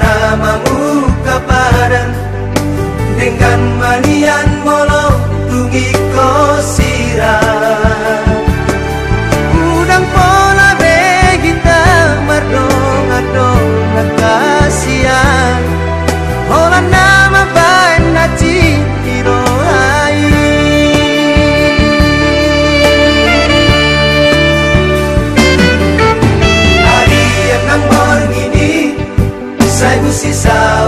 namamu kepada dengan manian precisar.